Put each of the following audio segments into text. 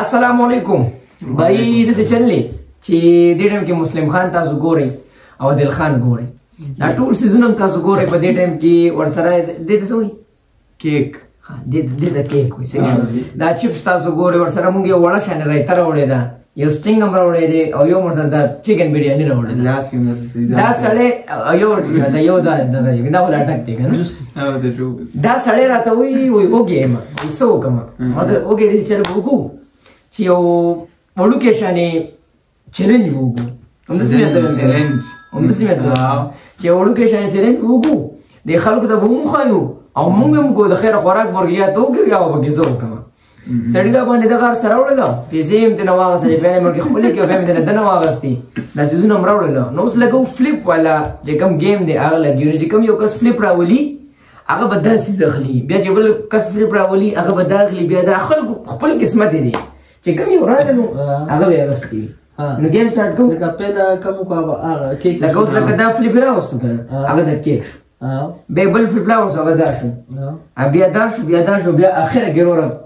السلام علیکم بای د څه چلې چې د ټیم کې مسلم خان تاسو ګوري او دل خان ګوري دا ټول سيزون هم تاسو ګوري په دې ټیم کې ورسره د څه وي کیک د دې د کیک وي څه شو دا چپس تاسو ګوري ورسره مونږ یو وړه شان راي تر وړې دا یو سټینګ هم راوړی دی او یو مو سره دا چکن بریاني راوړی دی لاس یې مرسي دا سړی یو دا یو دا دا دا ولا ټک دی کنه دا سړی راته وی وی وګیم وسو کما ماته اوګه دې چې وګو چې یو وړوکې شانې چیلنج وګو هم د سیمه ته چیلنج هم د سیمه ته چې وړوکې شانې چیلنج وګو د خلکو ته ووم خایو او موږ هم کو د خیر خوراک ورګیا ته وګو یا وګو زو کما سړی دا باندې د غار سره وړل پیسې هم ته نواغه سره بیا مرګ خپل کې به مې نه نواغه استي دا سيزونه مروړل نو اوس لګو فلیپ والا چې کوم گیم دی هغه لګیو چې کوم یو کس فلیپ راولي هغه به داسې ځخلی بیا چې بل کس پرې پراولي هغه به داخلي بیا د خلکو خپل قسمت دی چې کوم یو راغله نو هغه به راستي نو ګیم سٹارټ کوم لکه پیدا کوم کو هغه کیک لکه اوس لکه دا فلیپ را وستو کنه هغه د کیک به بل فلیپ را وستو هغه دا شو بیا دا شو بیا دا شو بیا اخر ګرور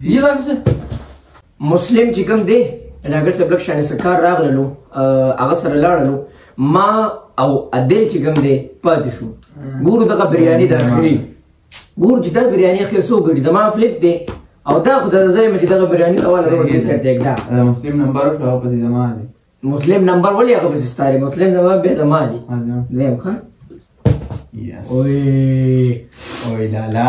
جی راځه سه مسلم چې کوم دی راګر سه بلک شانه سکار راغلو هغه سره لاړلو ما او عدل چې کوم دی پاتې شو ګورو دغه بریاني دا شوی ګور چې دا بریاني خیر سو ګډي زما فلیپ دی او دا خو د زای مې دغه بریاني اول ورو دې سر ته دا مسلم نمبر خو په دې زما دی مسلم نمبر ولې هغه به ستاره مسلم نمبر به زما دی زم ښه یس اوه اوه لالا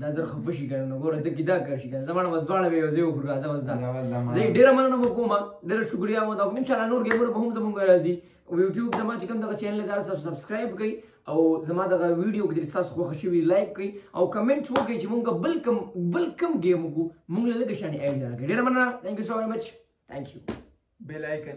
دا زر خفه شي کنه نو ګوره ته کې دا کار شي کنه زمانه بس دواړه به یو ځای وخورو راځه بس دا زه ډېره مننه مو کوم ډېره شکریا مو دا کوم ان شاء الله نور ګیمونه به هم زمونږ راځي او یوټیوب زما چې کوم دغه چینل دا سب سبسکرایب کړئ او زما دغه ویډیو کې درې تاسو خوښ شوی لایک کړئ او کمنټ وکړئ چې مونږ بل کم بل کم ګیم وکړو مونږ له لږه شانې ایډیا راکړئ ډېره مننه ثانک یو سو ویری مچ ثانک یو بیل آیکن